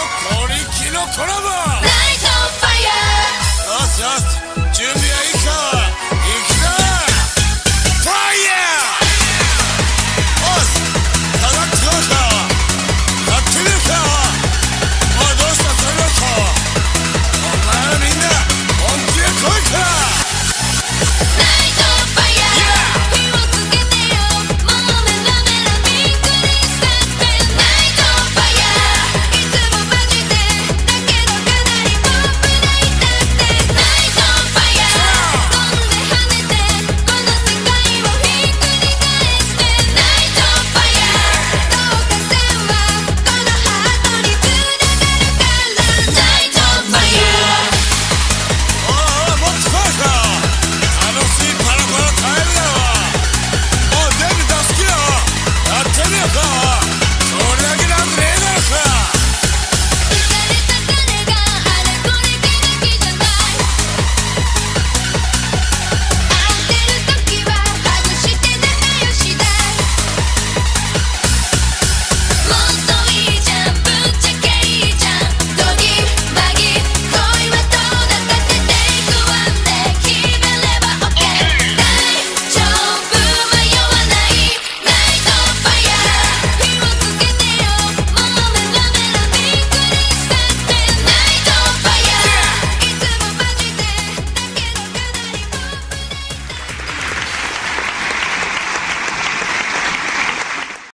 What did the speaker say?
鳥木のコラボ